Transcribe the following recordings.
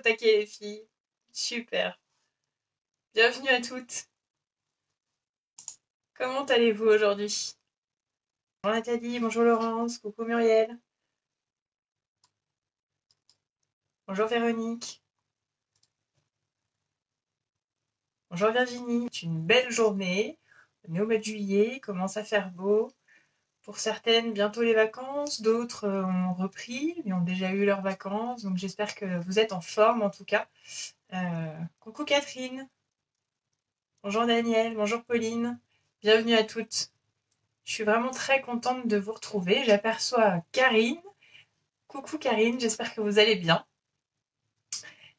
taquet, les filles. Super. Bienvenue à toutes. Comment allez-vous aujourd'hui? Bonjour Nathalie, bonjour Laurence, coucou Muriel. Bonjour Véronique. Bonjour Virginie. C'est une belle journée. On est au mois de juillet, il commence à faire beau. Pour certaines, bientôt les vacances, d'autres euh, ont repris, mais ont déjà eu leurs vacances. Donc j'espère que vous êtes en forme en tout cas. Euh, coucou Catherine. Bonjour Daniel, bonjour Pauline. Bienvenue à toutes. Je suis vraiment très contente de vous retrouver. J'aperçois Karine. Coucou Karine, j'espère que vous allez bien.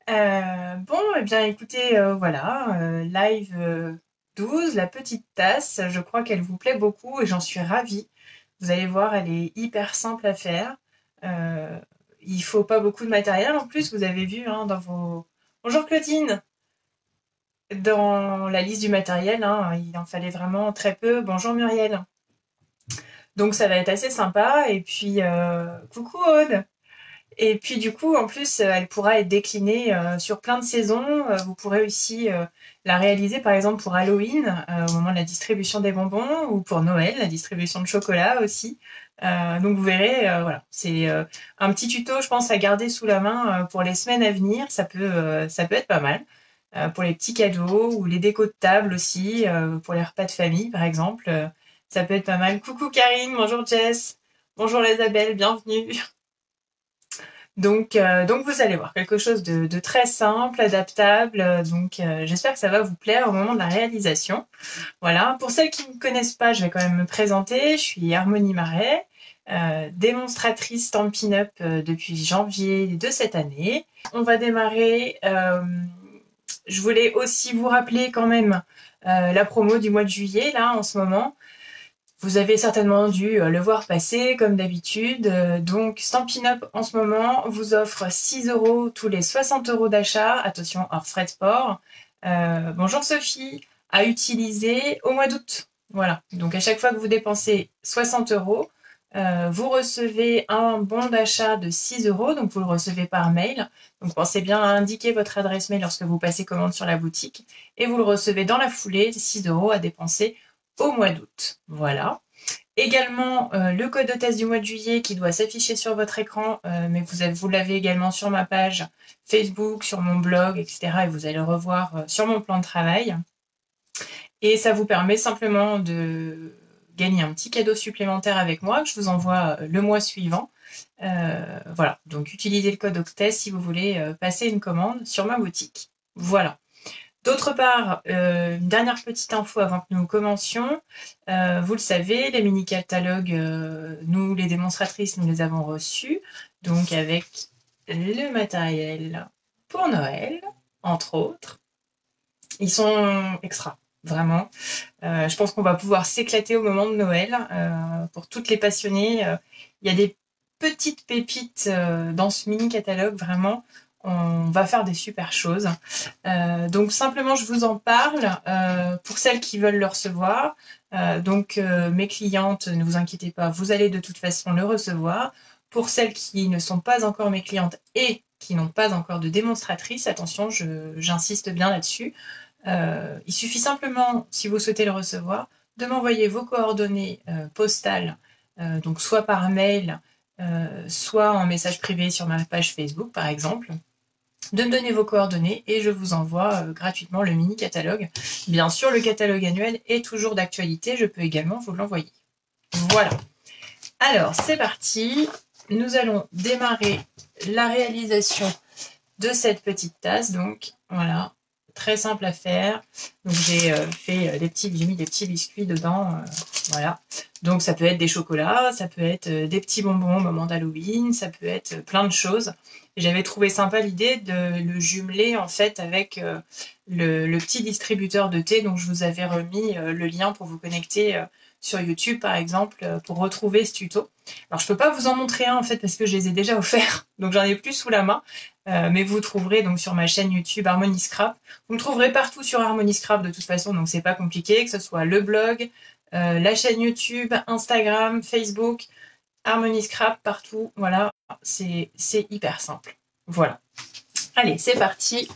Euh, bon, eh bien écoutez, voilà, live 12, la petite tasse. Je crois qu'elle vous plaît beaucoup et j'en suis ravie. Vous allez voir, elle est hyper simple à faire. Euh, il faut pas beaucoup de matériel. En plus, vous avez vu hein, dans vos... Bonjour Claudine Dans la liste du matériel, hein, il en fallait vraiment très peu. Bonjour Muriel Donc ça va être assez sympa. Et puis, euh, coucou Aude et puis du coup, en plus, euh, elle pourra être déclinée euh, sur plein de saisons. Euh, vous pourrez aussi la réaliser, par exemple, pour Halloween, au moment de la distribution des bonbons, ou pour Noël, la distribution de chocolat aussi. donc vous verrez, voilà, c'est un petit tuto, je pense, à garder sous la main pour les semaines à venir. Ça peut, ça peut être pas mal. pour les petits cadeaux ou les décos de table aussi, pour les repas de famille, par exemple. ça peut être pas mal. Coucou Karine, bonjour Jess, bonjour Isabelle, bienvenue. Donc, euh, donc vous allez voir quelque chose de, très simple, adaptable. Donc, euh, j'espère que ça va vous plaire au moment de la réalisation. Voilà. Pour celles qui ne me connaissent pas, je vais quand même me présenter. Je suis Harmonie Marais, euh, démonstratrice Stampin' Up depuis janvier de cette année. On va démarrer. je voulais aussi vous rappeler quand même la promo du mois de juillet là en ce moment. Vous avez certainement dû euh, le voir passer comme d'habitude. Euh, donc Stampin' Up en ce moment vous offre 6 euros tous les 60 euros d'achat. Attention, hors frais de port. Euh, bonjour Sophie, à utiliser au mois d'août. Voilà, donc à chaque fois que vous dépensez 60 euros, vous recevez un bon d'achat de 6 euros, donc vous le recevez par mail. Donc pensez bien à indiquer votre adresse mail lorsque vous passez commande sur la boutique. Et vous le recevez dans la foulée, 6 euros à dépenser au mois d'août. Voilà. Également euh, le code de du mois de juillet qui doit s'afficher sur votre écran, euh, mais vous, vous l'avez également sur ma page Facebook, sur mon blog, etc. Et vous allez le revoir euh, sur mon plan de travail. Et ça vous permet simplement de gagner un petit cadeau supplémentaire avec moi que je vous envoie le mois suivant. voilà, donc utilisez le code OCTES si vous voulez passer une commande sur ma boutique. Voilà. D'autre part, euh, une dernière petite info avant que nous commencions. Euh, vous le savez, les mini-catalogues, euh, nous, les démonstratrices, nous les avons reçus. Donc avec le matériel pour Noël, entre autres. Ils sont extra, vraiment. je pense qu'on va pouvoir s'éclater au moment de Noël. pour toutes les passionnées, il y a des petites pépites dans ce mini-catalogue, vraiment on va faire des super choses. Euh, donc simplement, je vous en parle euh, pour celles qui veulent le recevoir. Euh, donc mes clientes, ne vous inquiétez pas, vous allez de toute façon le recevoir. Pour celles qui ne sont pas encore mes clientes et qui n'ont pas encore de démonstratrice, attention, j'insiste bien là-dessus. il suffit simplement, si vous souhaitez le recevoir, de m'envoyer vos coordonnées postales, donc soit par mail, soit en message privé sur ma page Facebook, par exemple de me donner vos coordonnées et je vous envoie euh, gratuitement le mini catalogue. Bien sûr, le catalogue annuel est toujours d'actualité, je peux également vous l'envoyer. Voilà. Alors, c'est parti. Nous allons démarrer la réalisation de cette petite tasse. Donc, voilà, très simple à faire. J'ai euh, fait euh, des petits, j'ai mis des petits biscuits dedans. voilà. Donc, ça peut être des chocolats, ça peut être des petits bonbons au moment d'Halloween, ça peut être plein de choses j'avais trouvé sympa l'idée de le jumeler en fait avec euh, le, petit distributeur de thé. Donc je vous avais remis euh, le lien pour vous connecter euh, sur YouTube par exemple pour retrouver ce tuto. Alors je peux pas vous en montrer un en fait parce que je les ai déjà offerts, donc j'en ai plus sous la main. mais vous trouverez donc sur ma chaîne YouTube Harmony Scrap. Vous me trouverez partout sur Harmony Scrap de toute façon, donc c'est pas compliqué, que ce soit le blog, la chaîne YouTube, Instagram, Facebook, Harmony Scrap partout. Voilà, c'est hyper simple. Voilà. Allez, c'est parti.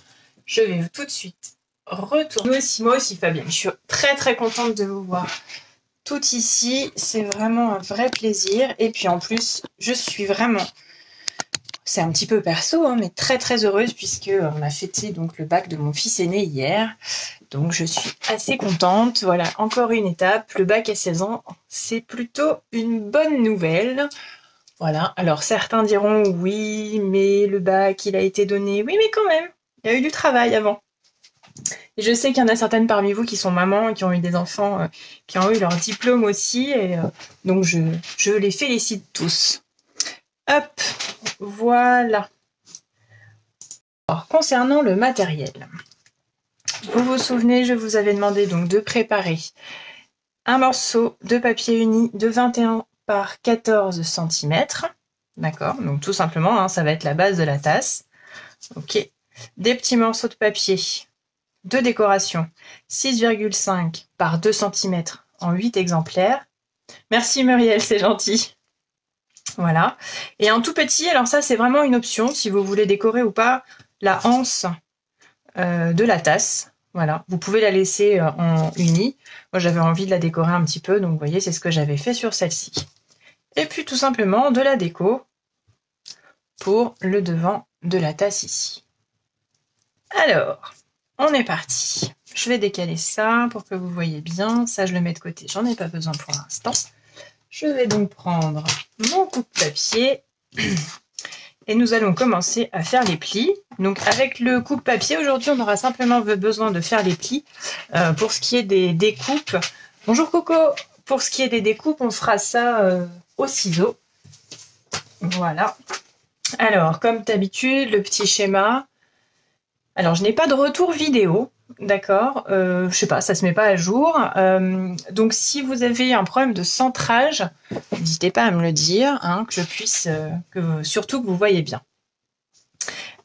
Je vais tout de suite retourner. Moi aussi, moi aussi, Fabienne. Je suis très très contente de vous voir tout ici. C'est vraiment un vrai plaisir. Et puis en plus, je suis vraiment c'est un petit peu perso, hein, mais très très heureuse puisque on a fêté donc le bac de mon fils aîné hier. Donc je suis assez contente. Voilà, encore une étape. Le bac à 16 ans, c'est plutôt une bonne nouvelle. Voilà, alors certains diront oui, mais le bac, il a été donné. Oui, mais quand même, il y a eu du travail avant. Et je sais qu'il y en a certaines parmi vous qui sont mamans, qui ont eu des enfants, euh, qui ont eu leur diplôme aussi. Et euh, donc je, je les félicite tous. Hop, voilà. Alors, concernant le matériel, vous vous souvenez, je vous avais demandé donc de préparer un morceau de papier uni de 21 par 14 cm. D'accord Donc tout simplement, hein, ça va être la base de la tasse. Ok. Des petits morceaux de papier de décoration 6,5 par 2 cm en 8 exemplaires. Merci Muriel, c'est gentil. Voilà. Et un tout petit, alors ça c'est vraiment une option si vous voulez décorer ou pas la anse euh, de la tasse. Voilà, vous pouvez la laisser euh, en uni. Moi j'avais envie de la décorer un petit peu, donc vous voyez c'est ce que j'avais fait sur celle-ci. Et puis tout simplement de la déco pour le devant de la tasse ici. Alors, on est parti. Je vais décaler ça pour que vous voyez bien. Ça, je le mets de côté. J'en ai pas besoin pour l'instant. Je vais donc prendre mon coupe-papier et nous allons commencer à faire les plis. Donc avec le coupe-papier, aujourd'hui on aura simplement besoin de faire les plis. Euh, pour ce qui est des découpes, bonjour Coco, pour ce qui est des découpes, on fera ça euh, au ciseau. Voilà. Alors, comme d'habitude, le petit schéma. Alors, je n'ai pas de retour vidéo, D'accord. Euh, je sais pas, ça se met pas à jour. Euh, donc si vous avez un problème de centrage, n'hésitez pas à me le dire, hein, que je puisse, euh, que surtout que vous voyez bien.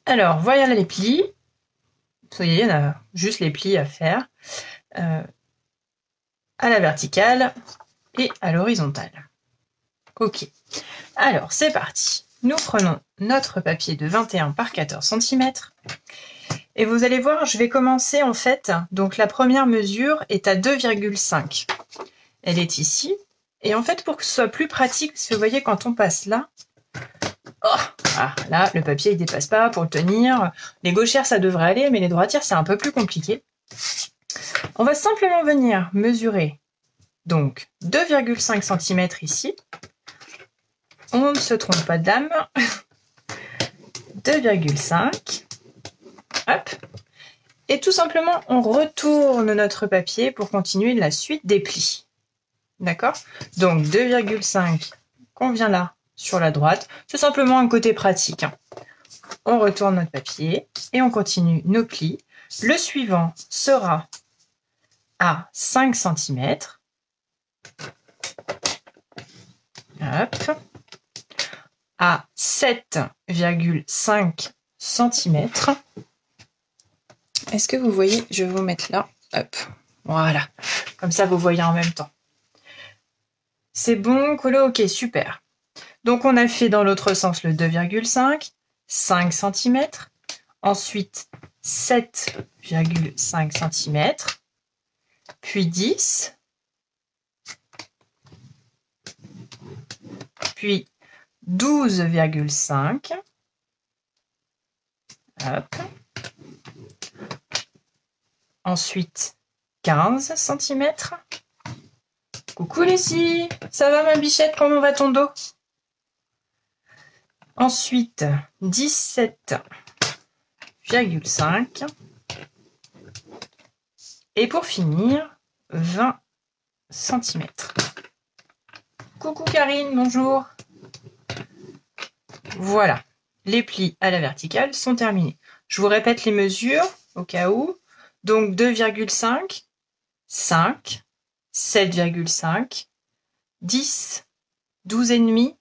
Alors voilà les plis. Vous voyez, il y a juste les plis à faire à la verticale et à l'horizontale. Ok. Alors c'est parti. Nous prenons notre papier de 21 par 14 cm et vous allez voir, je vais commencer en fait. Donc la première mesure est à 2,5. Elle est ici. Et en fait, pour que ce soit plus pratique, parce que vous voyez, quand on passe là, oh, ah, là, le papier, il dépasse pas pour le tenir. Les gauchères, ça devrait aller, mais les droitières, c'est un peu plus compliqué. On va simplement venir mesurer donc 2,5 cm ici. On ne se trompe pas de dame. 2,5. Et tout simplement, on retourne notre papier pour continuer la suite des plis. D'accord? Donc 2,5 qu'on vient là sur la droite. C'est simplement un côté pratique. Hein. On retourne notre papier et on continue nos plis. Le suivant sera à 5 cm. Hop. À 7,5 cm. Est-ce que vous voyez Je vais vous mettre là. Hop. Voilà. Comme ça, vous voyez en même temps. C'est bon, colo Ok, super. Donc, on a fait dans l'autre sens le 2,5, 5 cm. Ensuite, 7,5 cm. Puis 10. Puis 12,5. Hop. Ensuite, 15 cm. Coucou Lucie, ça va ma bichette, comment va ton dos? Ensuite, 17,5. Et pour finir, 20 cm. Coucou Karine, bonjour. Voilà, les plis à la verticale sont terminés. Je vous répète les mesures au cas où. Donc 2,5, 5, 7,5, 10, 12,5,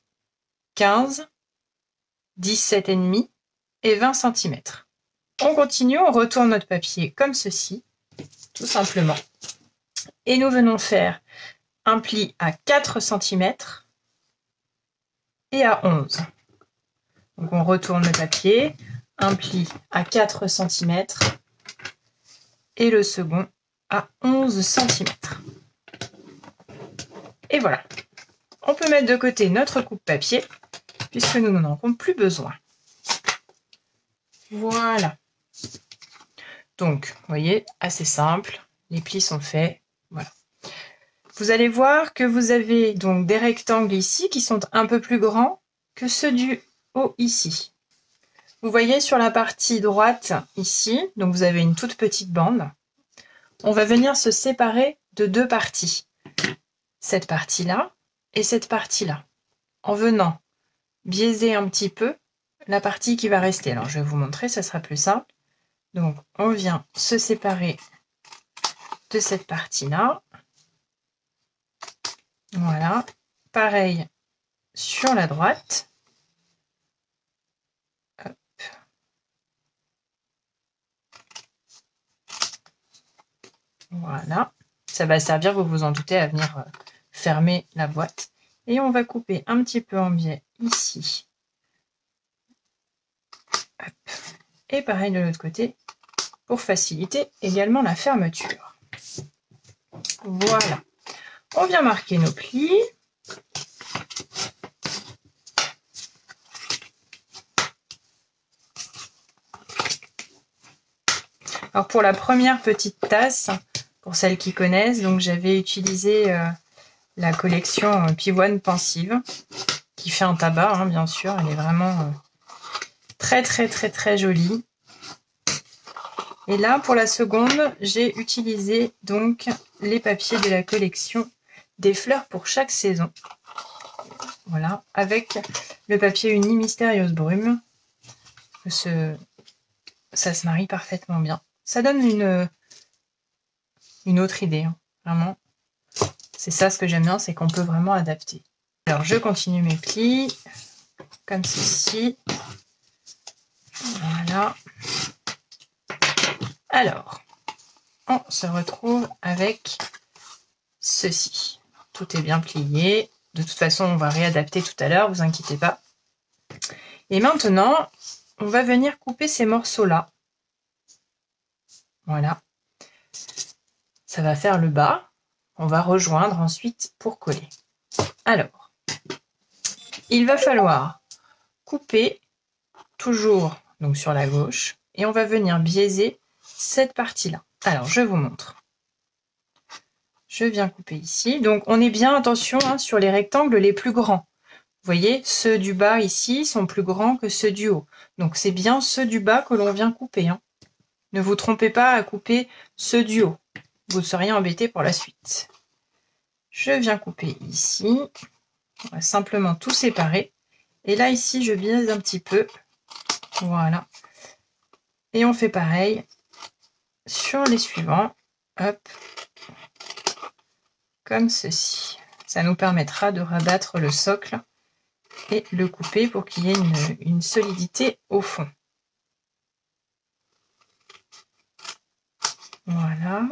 15, 17,5 et 20 cm. On continue, on retourne notre papier comme ceci, tout simplement. Et nous venons faire un pli à 4 cm et à 11. Donc on retourne le papier, un pli à 4 cm et le second à 11 cm. Et voilà. On peut mettre de côté notre coupe papier puisque nous n'en avons plus besoin. Voilà. Donc, voyez, assez simple. Les plis sont faits. Voilà. Vous allez voir que vous avez donc des rectangles ici qui sont un peu plus grands que ceux du haut ici. Vous voyez sur la partie droite ici, donc vous avez une toute petite bande. On va venir se séparer de deux parties. Cette partie-là et cette partie-là. En venant biaiser un petit peu la partie qui va rester. Alors je vais vous montrer, ça sera plus simple. Donc on vient se séparer de cette partie-là. Voilà. Pareil sur la droite. Voilà. Ça va servir, vous vous en doutez, à venir euh, fermer la boîte. Et on va couper un petit peu en biais ici. Et pareil de l'autre côté pour faciliter également la fermeture. Voilà. On vient marquer nos plis. Alors pour la première petite tasse, pour celles qui connaissent, donc j'avais utilisé euh, la collection euh, Pivoine Pensive, qui fait un tabac, hein, bien sûr. Elle est vraiment euh, très très très très jolie. Et là, pour la seconde, j'ai utilisé donc les papiers de la collection des fleurs pour chaque saison. Voilà, avec le papier uni Mystérieuse Brume. Ça se marie parfaitement bien. Ça donne une, une autre idée, hein. vraiment. C'est ça ce que j'aime bien, c'est qu'on peut vraiment adapter. Alors je continue mes plis, comme ceci. Voilà. Alors, on se retrouve avec ceci. Tout est bien plié. De toute façon, on va réadapter tout à l'heure, vous inquiétez pas. Et maintenant, on va venir couper ces morceaux-là. Voilà. Ça va faire le bas on va rejoindre ensuite pour coller. Alors, il va falloir couper toujours donc sur la gauche et on va venir biaiser cette partie-là. Alors, je vous montre. Je viens couper ici. Donc, on est bien, attention, hein, sur les rectangles les plus grands. Vous voyez, ceux du bas ici sont plus grands que ceux du haut. Donc, c'est bien ceux du bas que l'on vient couper. Hein. Ne vous trompez pas à couper ceux du haut vous seriez embêté pour la suite. Je viens couper ici. On va simplement tout séparer. Et là, ici, je biaise un petit peu. Voilà. Et on fait pareil sur les suivants. Hop. Comme ceci. Ça nous permettra de rabattre le socle et le couper pour qu'il y ait une, une solidité au fond. Voilà.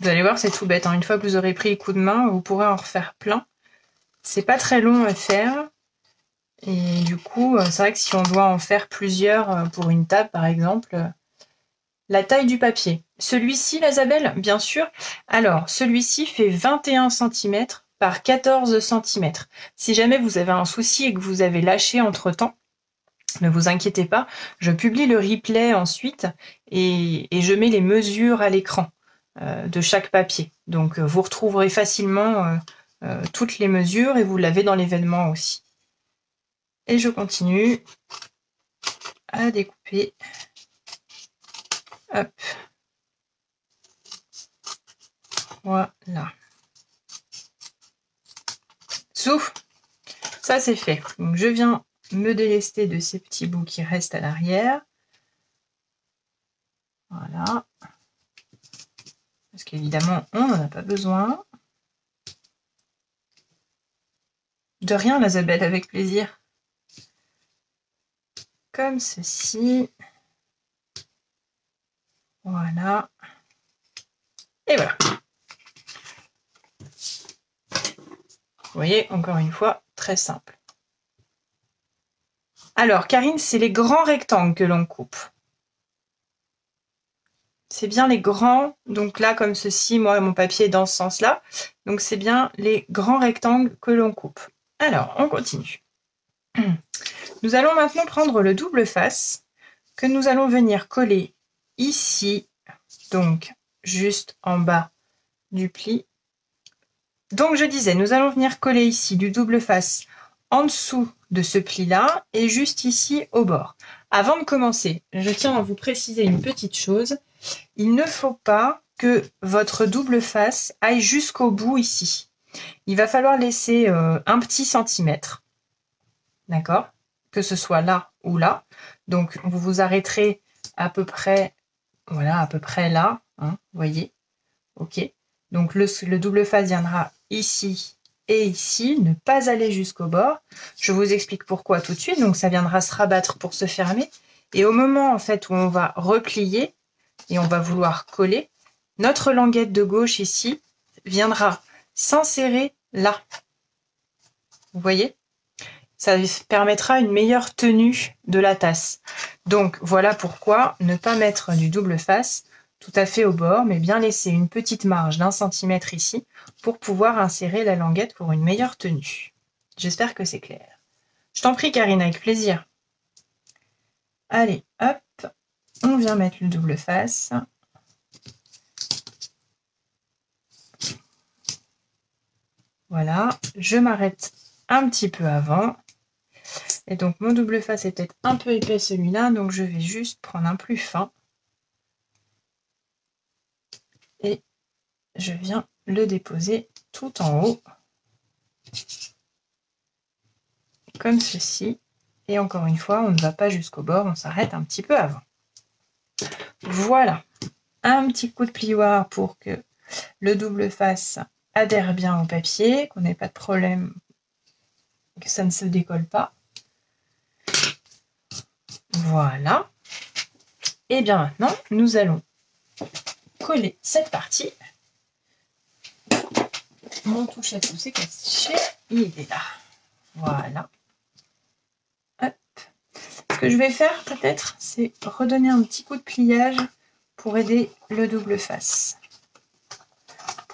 Vous allez voir, c'est tout bête. Hein. Une fois que vous aurez pris le coup de main, vous pourrez en refaire plein. C'est pas très long à faire. Et du coup, euh, c'est vrai que si on doit en faire plusieurs euh, pour une table, par exemple, euh, la taille du papier. Celui-ci, l'Isabelle, bien sûr. Alors, celui-ci fait 21 cm par 14 cm. Si jamais vous avez un souci et que vous avez lâché entre-temps, ne vous inquiétez pas, je publie le replay ensuite et je mets les mesures à l'écran. Euh, de chaque papier. Donc euh, vous retrouverez facilement euh, toutes les mesures et vous l'avez dans l'événement aussi. Et je continue à découper. Hop. Voilà. Souffle. Ça c'est fait. Donc je viens me délester de ces petits bouts qui restent à l'arrière. Voilà qu'évidemment, on n'en a pas besoin. De rien, la Zabelle, avec plaisir. Comme ceci. Voilà. Et voilà. Vous voyez, encore une fois, très simple. Alors, Karine, c'est les grands rectangles que l'on coupe. C'est bien les grands, donc là comme ceci, moi mon papier est dans ce sens-là. Donc c'est bien les grands rectangles que l'on coupe. Alors, on continue. Nous allons maintenant prendre le double face que nous allons venir coller ici, donc juste en bas du pli. Donc je disais, nous allons venir coller ici du double face en dessous de ce pli-là et juste ici au bord. Avant de commencer, je tiens à vous préciser une petite chose. Il ne faut pas que votre double face aille jusqu'au bout ici. Il va falloir laisser euh, un petit centimètre. D'accord? Que ce soit là ou là. Donc, vous vous arrêterez à peu près, voilà, à peu près là. Hein, voyez? Ok? Donc, le, le double face viendra ici et ici, ne pas aller jusqu'au bord. Je vous explique pourquoi tout de suite. Donc, ça viendra se rabattre pour se fermer. Et au moment, en fait, où on va replier et on va vouloir coller, notre languette de gauche ici viendra s'insérer là. Vous voyez? Ça permettra une meilleure tenue de la tasse. Donc voilà pourquoi ne pas mettre du double face tout à fait au bord, mais bien laisser une petite marge d'un centimètre ici pour pouvoir insérer la languette pour une meilleure tenue. J'espère que c'est clair. Je t'en prie Karine, avec plaisir. Allez, hop, on vient mettre le double face. Voilà, je m'arrête un petit peu avant. Et donc mon double face est peut-être un peu épais celui-là, donc je vais juste prendre un plus fin. Et je viens le déposer tout en haut. Comme ceci. Et encore une fois, on ne va pas jusqu'au bord, on s'arrête un petit peu avant. Voilà. Un petit coup de plioir pour que le double face adhère bien au papier, qu'on n'ait pas de problème, que ça ne se décolle pas. Voilà. Et bien maintenant, nous allons coller cette partie. Mon touche à tout s'est caché, il est là. Voilà. Ce que je vais faire peut-être, c'est redonner un petit coup de pliage pour aider le double face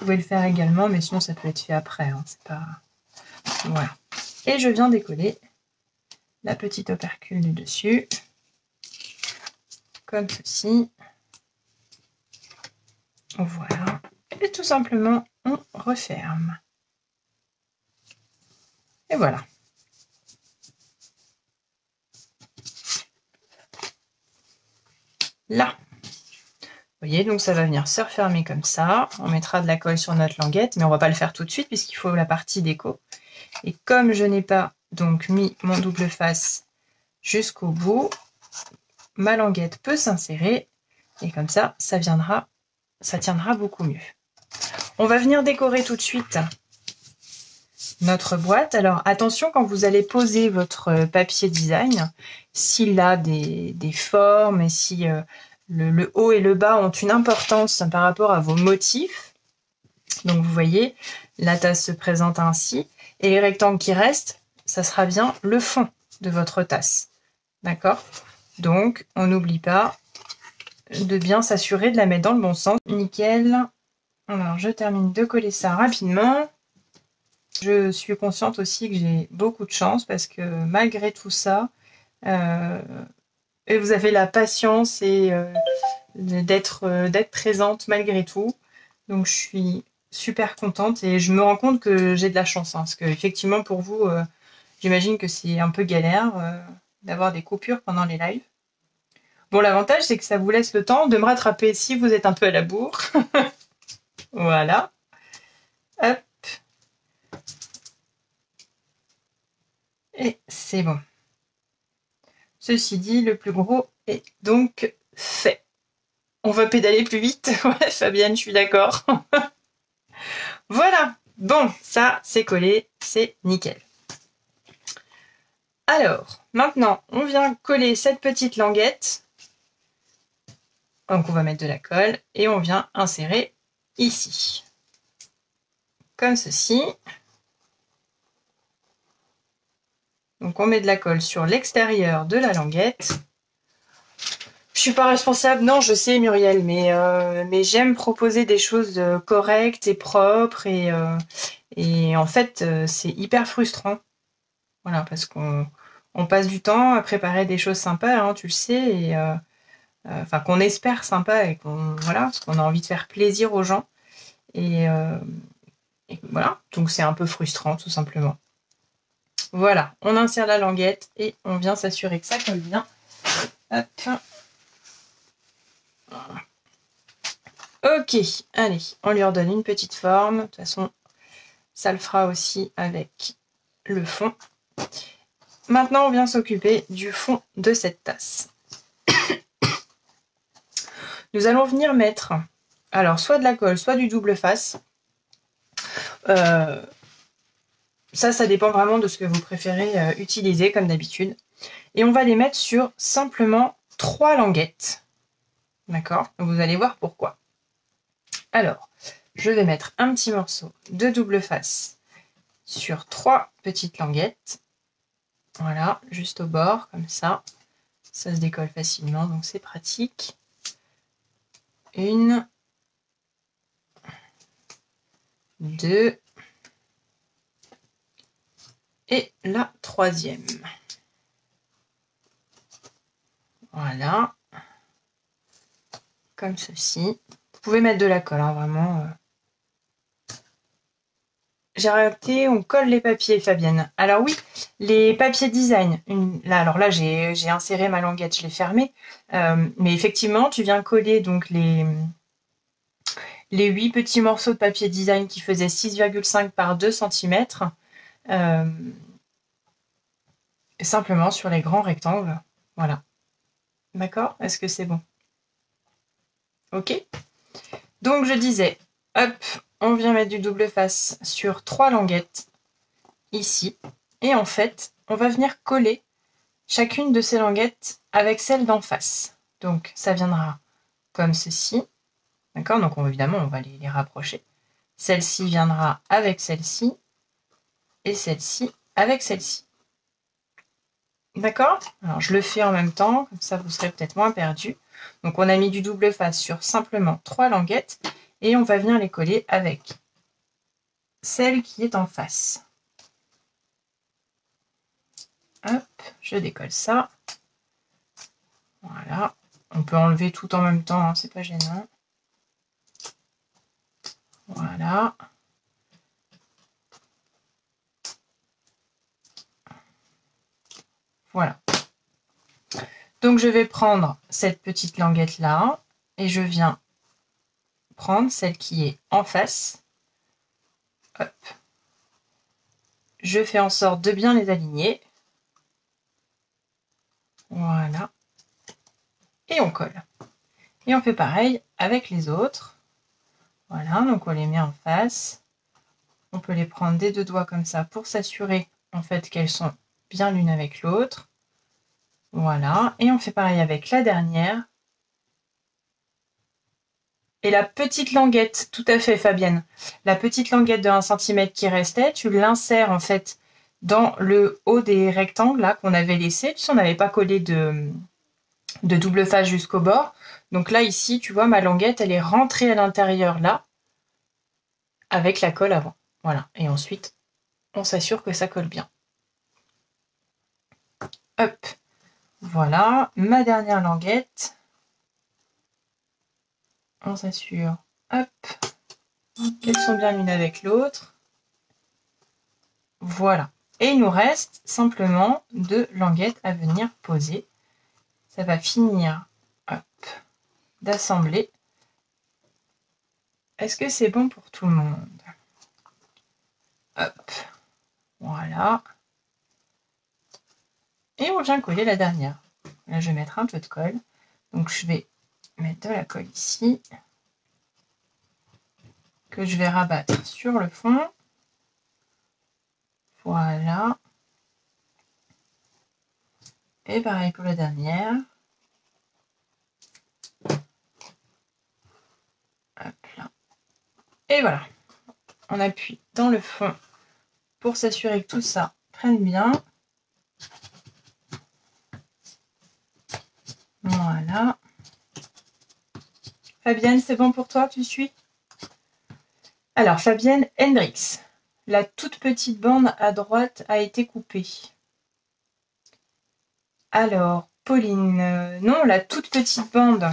pouvez le faire également, mais sinon ça peut être fait après. Hein, c'est pas... Voilà. Et je viens décoller la petite opercule du dessus. Comme ceci. Voilà. Et tout simplement, on referme. Et voilà. Là, voyez, donc ça va venir se refermer comme ça. On mettra de la colle sur notre languette, mais on va pas le faire tout de suite puisqu'il faut la partie déco. Et comme je n'ai pas donc mis mon double face jusqu'au bout, ma languette peut s'insérer et comme ça, ça viendra, ça tiendra beaucoup mieux. On va venir décorer tout de suite notre boîte. Alors attention quand vous allez poser votre papier design, s'il a des, formes et si euh, le, haut et le bas ont une importance par rapport à vos motifs. Donc vous voyez, la tasse se présente ainsi. Et les rectangles qui restent, ça sera bien le fond de votre tasse. D'accord? Donc, on n'oublie pas de bien s'assurer de la mettre dans le bon sens. Nickel. Alors, je termine de coller ça rapidement. Je suis consciente aussi que j'ai beaucoup de chance parce que malgré tout ça, euh, vous avez la patience et euh, d'être euh, d'être présente malgré tout. Donc je suis super contente et je me rends compte que j'ai de la chance hein, parce que effectivement pour vous, j'imagine que c'est un peu galère d'avoir des coupures pendant les lives. Bon, l'avantage c'est que ça vous laisse le temps de me rattraper si vous êtes un peu à la bourre. voilà. Hop. Et c'est bon. Ceci dit, le plus gros est donc fait. On va pédaler plus vite. Ouais, Fabienne, je suis d'accord. voilà. Bon, ça, c'est collé. C'est nickel. Alors, maintenant, on vient coller cette petite languette. Donc, on va mettre de la colle et on vient insérer ici. Comme ceci. Donc on met de la colle sur l'extérieur de la languette. Je suis pas responsable, non, je sais Muriel, mais, euh, mais j'aime proposer des choses euh, correctes et propres et, euh, en fait c'est hyper frustrant. Voilà, parce qu'on on passe du temps à préparer des choses sympas, hein, tu le sais, et enfin qu'on espère sympa et qu'on voilà, parce qu'on a envie de faire plaisir aux gens. Et voilà, donc c'est un peu frustrant tout simplement. Voilà, on insère la languette et on vient s'assurer que ça colle bien. Hop. Ok, allez, on lui redonne une petite forme. De toute façon, ça le fera aussi avec le fond. Maintenant, on vient s'occuper du fond de cette tasse. Nous allons venir mettre, alors, soit de la colle, soit du double face. Euh, ça, ça dépend vraiment de ce que vous préférez euh, utiliser, comme d'habitude. Et on va les mettre sur simplement trois languettes. D'accord? Vous allez voir pourquoi. Alors, je vais mettre un petit morceau de double face sur trois petites languettes. Voilà, juste au bord, comme ça. Ça se décolle facilement, donc c'est pratique. Une, deux, et la troisième. Voilà. Comme ceci. Vous pouvez mettre de la colle, hein, vraiment. Euh. J'ai arrêté, on colle les papiers, Fabienne. Alors oui, les papiers design. là, alors là, j'ai inséré ma languette, je l'ai fermée. Euh, mais effectivement, tu viens coller donc les, les 8 petits morceaux de papier design qui faisaient 6,5 par 2 cm. Euh, simplement sur les grands rectangles. Voilà. D'accord? Est-ce que c'est bon? Ok Donc je disais, hop, on vient mettre du double face sur trois languettes ici. Et en fait, on va venir coller chacune de ces languettes avec celle d'en face. Donc ça viendra comme ceci. D'accord? Donc évidemment, on va les rapprocher. Celle-ci viendra avec celle-ci et celle-ci avec celle-ci. D'accord? Alors je le fais en même temps, comme ça vous serez peut-être moins perdu. Donc on a mis du double face sur simplement trois languettes et on va venir les coller avec celle qui est en face. Hop, je décolle ça. Voilà. On peut enlever tout en même temps, hein, c'est pas gênant. Voilà. Voilà. Donc je vais prendre cette petite languette là et je viens prendre celle qui est en face. Hop. Je fais en sorte de bien les aligner. Voilà. Et on colle. Et on fait pareil avec les autres. Voilà, donc on les met en face. On peut les prendre des deux doigts comme ça pour s'assurer en fait qu'elles sont l'une avec l'autre. Voilà, et on fait pareil avec la dernière. Et la petite languette, tout à fait Fabienne, la petite languette de 1 cm qui restait, tu l'insères en fait dans le haut des rectangles là qu'on avait laissé. Tu sais, on n'avait pas collé de double face jusqu'au bord. Donc là, ici, tu vois, ma languette, elle est rentrée à l'intérieur là, avec la colle avant. Voilà, et ensuite, on s'assure que ça colle bien. Hop. Voilà, ma dernière languette. On s'assure, hop, qu'elles sont bien l'une avec l'autre. Voilà. Et il nous reste simplement deux languettes à venir poser. Ça va finir d'assembler. Est-ce que c'est bon pour tout le monde? Hop. Voilà. Et on vient coller la dernière. Là, je vais mettre un peu de colle. Donc, je vais mettre de la colle ici. Que je vais rabattre sur le fond. Voilà. Et pareil pour la dernière. Et voilà. On appuie dans le fond pour s'assurer que tout ça prenne bien. Fabienne, c'est bon pour toi Tu suis? Alors, Fabienne Hendrix. La toute petite bande à droite a été coupée. Alors, Pauline, euh, non, la toute petite bande.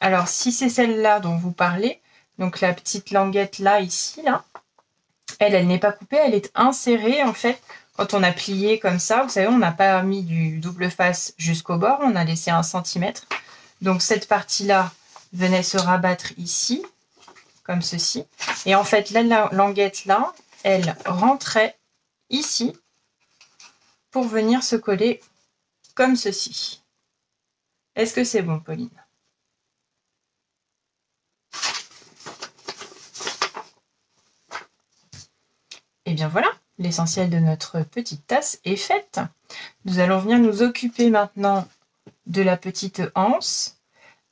Alors, si c'est celle-là dont vous parlez, donc la petite languette là, ici, là, elle, elle n'est pas coupée, elle est insérée en fait. Quand on a plié comme ça, vous savez, on n'a pas mis du double face jusqu'au bord, on a laissé un centimètre. Donc cette partie-là venait se rabattre ici, comme ceci. Et en fait, la languette là, elle rentrait ici pour venir se coller comme ceci. Est-ce que c'est bon, Pauline? Et eh bien voilà, l'essentiel de notre petite tasse est faite. Nous allons venir nous occuper maintenant de la petite anse.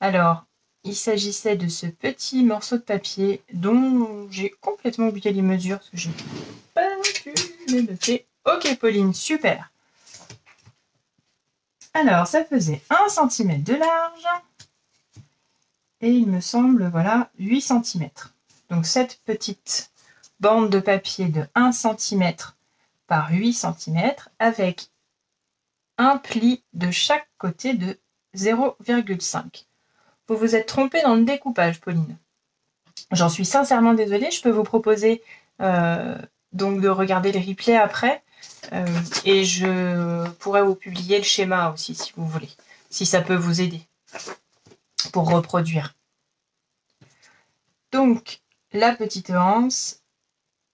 Alors, il s'agissait de ce petit morceau de papier dont j'ai complètement oublié les mesures parce que j'ai pas pu les noter. Ok Pauline, super. Alors, ça faisait 1 cm de large et il me semble, voilà, 8 cm. Donc cette petite bande de papier de 1 cm par 8 cm avec un pli de chaque côté de 0,5. Vous vous êtes trompé dans le découpage, Pauline. J'en suis sincèrement désolée. Je peux vous proposer euh, donc de regarder les replays après. Euh, et je pourrais vous publier le schéma aussi si vous voulez, si ça peut vous aider pour reproduire. Donc, la petite anse,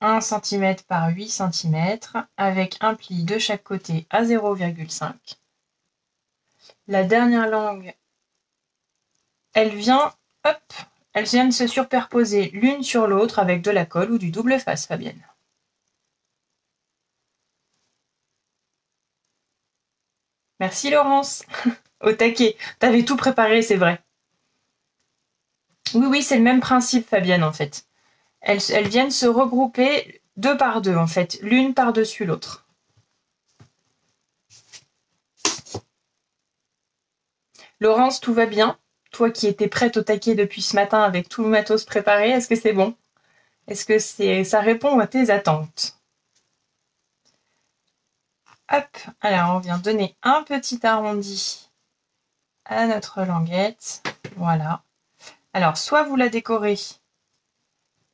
1 cm par 8 cm avec un pli de chaque côté à 0,5. La dernière langue, elle vient, hop, elles viennent se superposer l'une sur l'autre avec de la colle ou du double face, Fabienne. Merci Laurence. Au taquet. T'avais tout préparé, c'est vrai. Oui, oui, c'est le même principe, Fabienne, en fait elles, viennent se regrouper deux par deux, en fait, l'une par-dessus l'autre. Laurence, tout va bien? Toi qui étais prête au taquet depuis ce matin avec tout le matos préparé, est-ce que c'est bon? Est-ce que c'est ça répond à tes attentes? Hop, alors on vient donner un petit arrondi à notre languette. Voilà. Alors, soit vous la décorez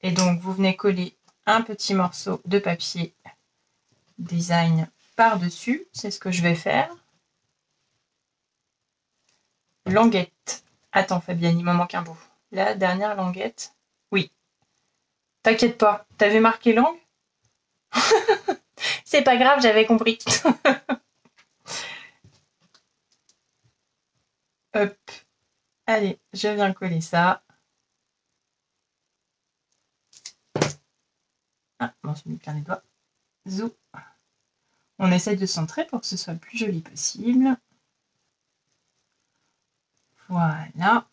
et donc, vous venez coller un petit morceau de papier design par-dessus. C'est ce que je vais faire. Languette. Attends, Fabienne, il m'en manque un bout. La dernière languette. Oui. T'inquiète pas. T'avais marqué langue? C'est pas grave, j'avais compris. Hop. Allez, je viens coller ça. Ah, bon, je mis plein les doigts. Zou. On essaye de centrer pour que ce soit le plus joli possible. Voilà.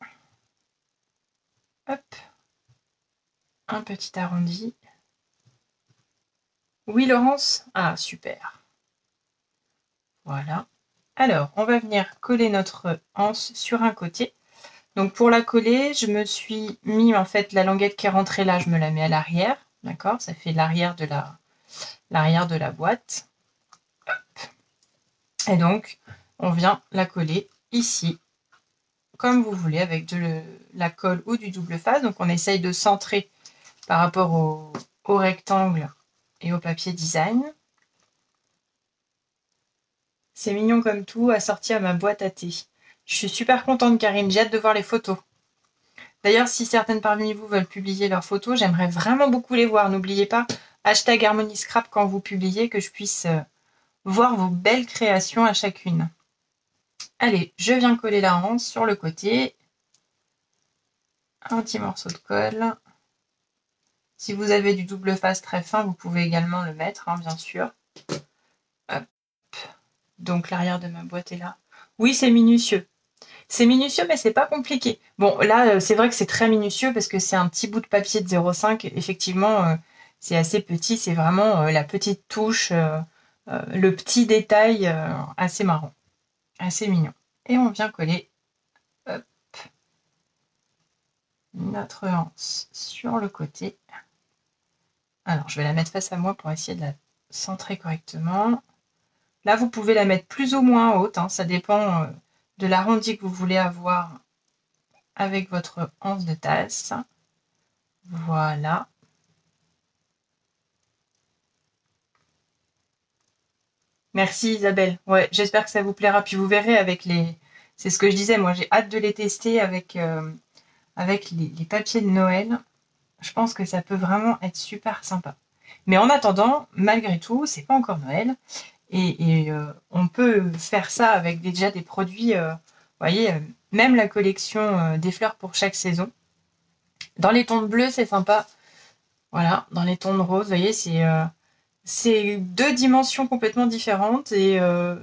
Hop. Un petit arrondi. Oui, Laurence? Ah, super. Voilà. Alors, on va venir coller notre anse sur un côté. Donc, pour la coller, je me suis mis, en fait, la languette qui est rentrée là, je me la mets à l'arrière. D'accord? Ça fait l'arrière de la l'arrière de la boîte. Et donc, on vient la coller ici, comme vous voulez, avec de la colle ou du double face. Donc, on essaye de centrer par rapport au, rectangle et au papier design. C'est mignon comme tout, assorti à ma boîte à thé. Je suis super contente, Karine. J'ai hâte de voir les photos. D'ailleurs, si certaines parmi vous veulent publier leurs photos, j'aimerais vraiment beaucoup les voir. N'oubliez pas, hashtag HarmonyScrap quand vous publiez, que je puisse euh, voir vos belles créations à chacune. Allez, je viens coller la rente sur le côté. Un petit morceau de colle. Si vous avez du double face très fin, vous pouvez également le mettre, hein, bien sûr. Donc l'arrière de ma boîte est là. Oui, c'est minutieux. C'est minutieux, mais c'est pas compliqué. Bon, là, euh, c'est vrai que c'est très minutieux parce que c'est un petit bout de papier de 0,5. Effectivement, euh, c'est assez petit. C'est vraiment euh, la petite touche, le petit détail assez marrant, assez mignon. Et on vient coller. Notre anse sur le côté. Alors, je vais la mettre face à moi pour essayer de la centrer correctement. Là, vous pouvez la mettre plus ou moins haute, hein. ça dépend euh, de l'arrondi que vous voulez avoir avec votre anse de tasse. Voilà. Merci Isabelle. Ouais, j'espère que ça vous plaira. Puis vous verrez avec les. C'est ce que je disais, moi j'ai hâte de les tester avec, euh, avec les, papiers de Noël. Je pense que ça peut vraiment être super sympa. Mais en attendant, malgré tout, c'est pas encore Noël. Et, euh, on peut faire ça avec déjà des produits, euh, vous voyez, même la collection des fleurs pour chaque saison. Dans les tons de bleu, c'est sympa. Voilà, dans les tons de rose, vous voyez, c'est deux dimensions complètement différentes et euh,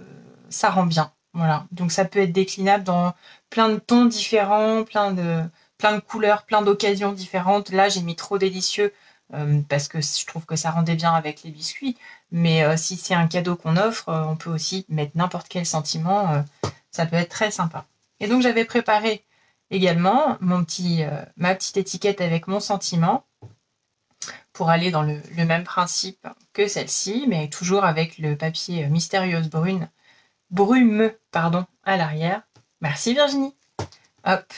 ça rend bien. Voilà. Donc ça peut être déclinable dans plein de tons différents, plein de, plein de couleurs, plein d'occasions différentes. Là, j'ai mis trop délicieux euh, parce que je trouve que ça rendait bien avec les biscuits. Mais euh, si c'est un cadeau qu'on offre, on peut aussi mettre n'importe quel sentiment. ça peut être très sympa. Et donc j'avais préparé également mon petit, ma petite étiquette avec mon sentiment pour aller dans le, même principe que celle-ci, mais toujours avec le papier mystérieuse brune, brumeux, pardon, à l'arrière. Merci Virginie. Hop.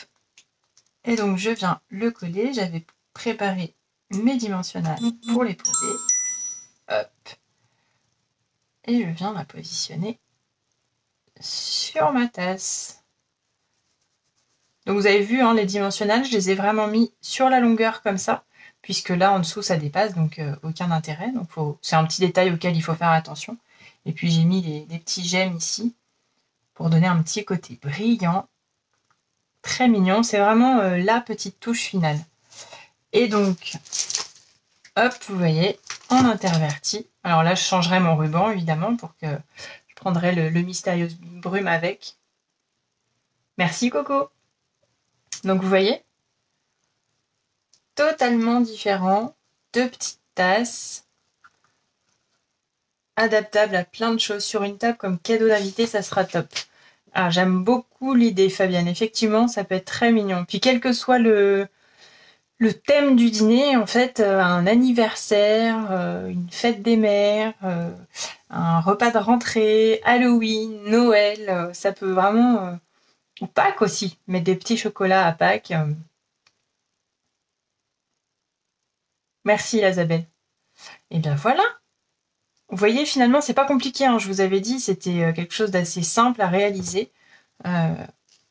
Et donc je viens le coller. J'avais préparé mes dimensionnels pour les poser. Hop. Et je viens la positionner sur ma tasse. Donc vous avez vu, hein, les dimensionnels, je les ai vraiment mis sur la longueur comme ça puisque là en dessous ça dépasse, donc euh, aucun intérêt. Donc c'est un petit détail auquel il faut faire attention. Et puis j'ai mis des, petits gemmes ici pour donner un petit côté brillant, très mignon. C'est vraiment euh, la petite touche finale. Et donc, hop, vous voyez, en interverti. Alors là, je changerai mon ruban évidemment pour que je prendrai le, le mystérieux brume avec. Merci Coco. Donc vous voyez, totalement différent. Deux petites tasses. Adaptables à plein de choses. Sur une table comme cadeau d'invité, ça sera top. Ah, j'aime beaucoup l'idée, Fabienne. Effectivement, ça peut être très mignon. Puis quel que soit le, le thème du dîner, en fait, euh, un anniversaire, euh, une fête des mères, euh, un repas de rentrée, Halloween, Noël, ça peut vraiment... ou Pâques aussi, mettre des petits chocolats à Pâques. Merci Isabelle. Et bien voilà. Vous voyez, finalement, c'est pas compliqué. Hein. Je vous avais dit, c'était euh, quelque chose d'assez simple à réaliser. Euh,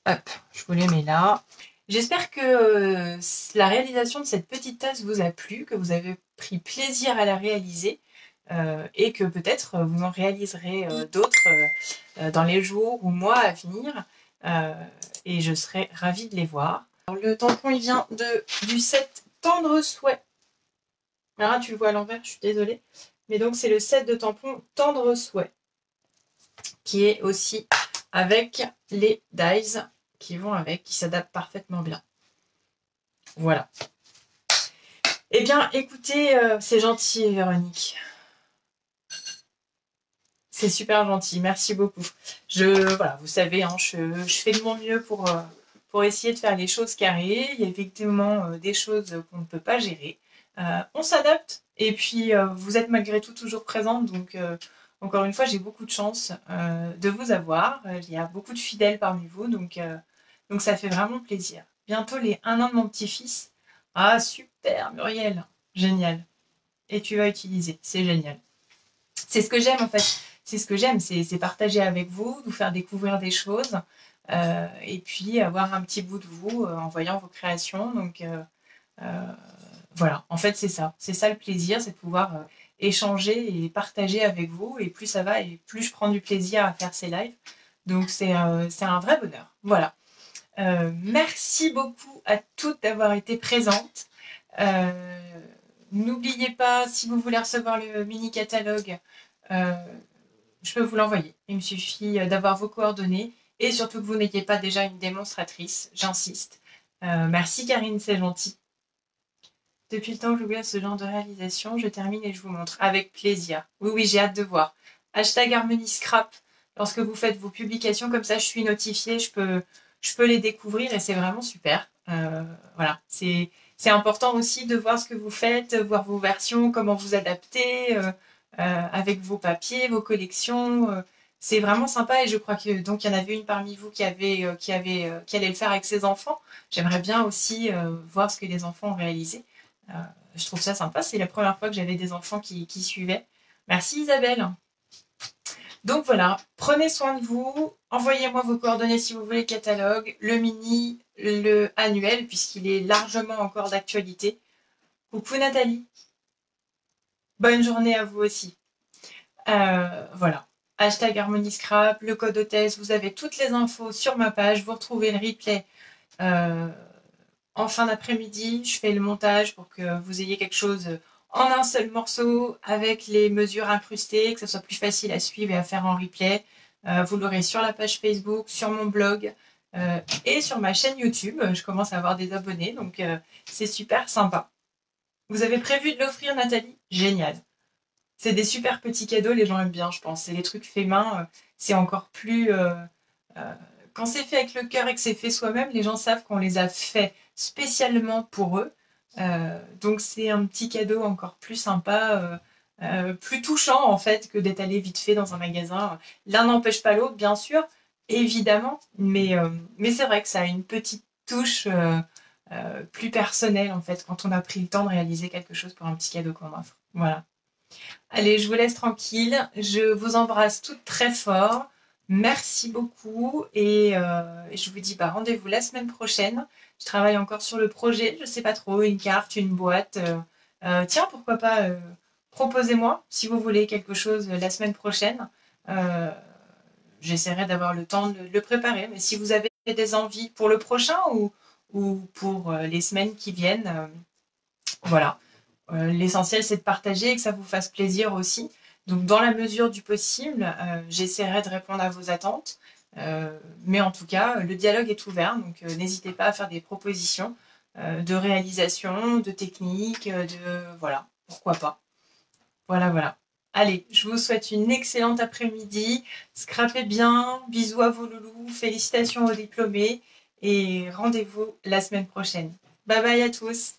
hop, je vous les mets là. J'espère que euh, la réalisation de cette petite tasse vous a plu, que vous avez pris plaisir à la réaliser et que peut-être vous en réaliserez d'autres dans les jours ou mois à venir. et je serai ravie de les voir. le tampon, il vient de, du set Tendre Souhait ah, tu le vois à l'envers, je suis désolée. Mais donc, c'est le set de tampons Tendre Souhait, qui est aussi avec les dies qui vont avec, qui s'adaptent parfaitement bien. Voilà. Eh bien, écoutez, euh, c'est gentil, Véronique. C'est super gentil, merci beaucoup. Je, voilà, vous savez, hein, je, fais de mon mieux pour, euh, pour essayer de faire les choses carrées. Il y a effectivement euh, des choses qu'on ne peut pas gérer. On s'adapte et puis euh, vous êtes malgré tout toujours présente. Donc euh, encore une fois, j'ai beaucoup de chance de vous avoir. Il y a beaucoup de fidèles parmi vous, donc, donc ça fait vraiment plaisir. Bientôt les 1 an de mon petit-fils. Ah super Muriel, génial. Et tu vas utiliser, c'est génial. C'est ce que j'aime en fait. C'est ce que j'aime, c'est partager avec vous, vous faire découvrir des choses. et puis avoir un petit bout de vous en voyant vos créations. Donc, voilà, en fait, c'est ça. C'est ça le plaisir, c'est de pouvoir euh, échanger et partager avec vous. Et plus ça va, et plus je prends du plaisir à faire ces lives. Donc, c'est euh, un vrai bonheur. Voilà. Euh, merci beaucoup à toutes d'avoir été présentes. N'oubliez pas, si vous voulez recevoir le mini catalogue, je peux vous l'envoyer. Il me suffit d'avoir vos coordonnées et surtout que vous n'ayez pas déjà une démonstratrice, j'insiste. merci Karine, c'est gentil. Depuis le temps que regarde ce genre de réalisation, je termine et je vous montre. Avec plaisir. Oui, oui, j'ai hâte de voir. Hashtag Harmony Scrap. Lorsque vous faites vos publications comme ça, je suis notifiée, je peux, je peux les découvrir et c'est vraiment super. voilà, c'est c'est important aussi de voir ce que vous faites, voir vos versions, comment vous adaptez avec vos papiers, vos collections c'est vraiment sympa et je crois que donc il y en avait une parmi vous qui avait euh, qui avait euh, qui allait le faire avec ses enfants. J'aimerais bien aussi euh, voir ce que les enfants ont réalisé. Je trouve ça sympa. C'est la première fois que j'avais des enfants qui, suivaient. Merci Isabelle. Donc voilà, prenez soin de vous. Envoyez-moi vos coordonnées si vous voulez le catalogue, le mini, le annuel, puisqu'il est largement encore d'actualité. Coucou Nathalie. Bonne journée à vous aussi. voilà hashtag Scrap, le code hôtesse, vous avez toutes les infos sur ma page, vous retrouvez le replay euh, en fin d'après-midi, je fais le montage pour que vous ayez quelque chose en un seul morceau avec les mesures incrustées, que ce soit plus facile à suivre et à faire en replay. Euh, vous l'aurez sur la page Facebook, sur mon blog euh, et sur ma chaîne YouTube. Je commence à avoir des abonnés, donc c'est super sympa. Vous avez prévu de l'offrir, Nathalie? Génial c'est des super petits cadeaux, les gens aiment bien, je pense. C'est les trucs faits main, euh, c'est encore plus. Euh, euh, quand c'est fait avec le cœur et que c'est fait soi-même, les gens savent qu'on les a fait spécialement pour eux. donc c'est un petit cadeau encore plus sympa, plus touchant en fait que d'être allé vite fait dans un magasin. L'un n'empêche pas l'autre, bien sûr, évidemment, mais, mais c'est vrai que ça a une petite touche plus personnelle en fait quand on a pris le temps de réaliser quelque chose pour un petit cadeau qu'on offre. Voilà. Allez, je vous laisse tranquille. Je vous embrasse toutes très fort. Merci beaucoup et euh, je vous dis bah, rendez-vous la semaine prochaine. Je travaille encore sur le projet, je ne sais pas trop, une carte, une boîte. Euh, euh, tiens, pourquoi pas, proposez-moi si vous voulez quelque chose la semaine prochaine. J'essaierai d'avoir le temps de le préparer, mais si vous avez des envies pour le prochain ou, ou pour les semaines qui viennent, voilà. L'essentiel, c'est de partager et que ça vous fasse plaisir aussi. Donc, dans la mesure du possible, euh, j'essaierai de répondre à vos attentes. Euh, mais en tout cas, le dialogue est ouvert, donc n'hésitez pas à faire des propositions de réalisation, de technique, de voilà, pourquoi pas. Voilà, voilà. Allez, je vous souhaite une excellente après-midi. Scrapez bien, bisous à vos loulous, félicitations aux diplômés et rendez-vous la semaine prochaine. Bye bye à tous.